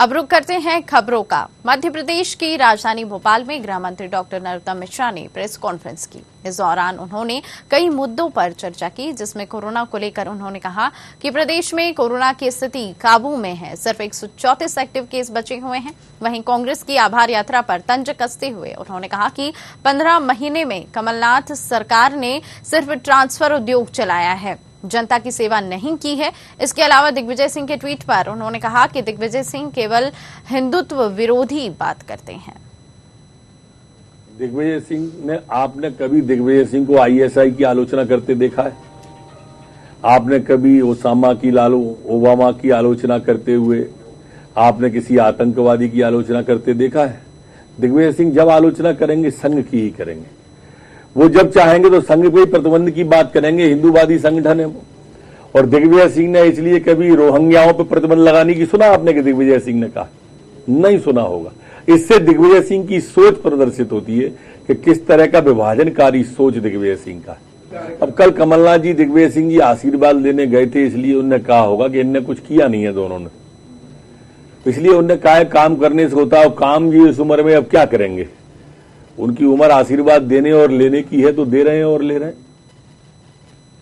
अब रुक करते हैं खबरों का। मध्य प्रदेश की राजधानी भोपाल में गृह मंत्री डॉक्टर नरोत्तम मिश्रा ने प्रेस कॉन्फ्रेंस की। इस दौरान उन्होंने कई मुद्दों पर चर्चा की, जिसमें कोरोना को लेकर उन्होंने कहा कि प्रदेश में कोरोना की स्थिति काबू में है। सिर्फ़ एक सौ चौंतीस एक्टिव केस बचे हुए हैं। वहीं कांग्रेस की आभार यात्रा पर तंज कसते हुए उन्होंने कहा कि पंद्रह महीने में कमलनाथ सरकार ने सिर्फ़ ट्रांसफ़र उद्योग चलाया है। जनता की सेवा नहीं की है। इसके अलावा दिग्विजय सिंह के ट्वीट पर उन्होंने कहा कि दिग्विजय सिंह केवल हिंदुत्व विरोधी बात करते हैं। दिग्विजय सिंह ने, आपने कभी दिग्विजय सिंह को आईएसआई की आलोचना करते देखा है? आपने कभी ओसामा की लालू, ओबामा की आलोचना करते हुए आपने किसी आतंकवादी की आलोचना करते देखा है? दिग्विजय सिंह जब आलोचना करेंगे, संघ की ही करेंगे। वो जब चाहेंगे तो संघ पे प्रतिबंध की बात करेंगे, हिंदूवादी संगठन है और दिग्विजय सिंह ने इसलिए कभी रोहंग्याओं पर प्रतिबंध लगाने की सुना आपने कि दिग्विजय सिंह ने कहा? नहीं सुना होगा। इससे दिग्विजय सिंह की सोच प्रदर्शित होती है कि किस तरह का विभाजनकारी सोच दिग्विजय सिंह का अब कल कमलनाथ जी दिग्विजय सिंह जी आशीर्वाद लेने गए थे, इसलिए उन्होंने कहा होगा कि इनने कुछ किया नहीं है दोनों ने। इसलिए उन्होंने कहा काम करने से होता है काम जी इस उम्र में, अब क्या करेंगे? उनकी उम्र आशीर्वाद देने और लेने की है तो दे रहे हैं और ले रहे हैं।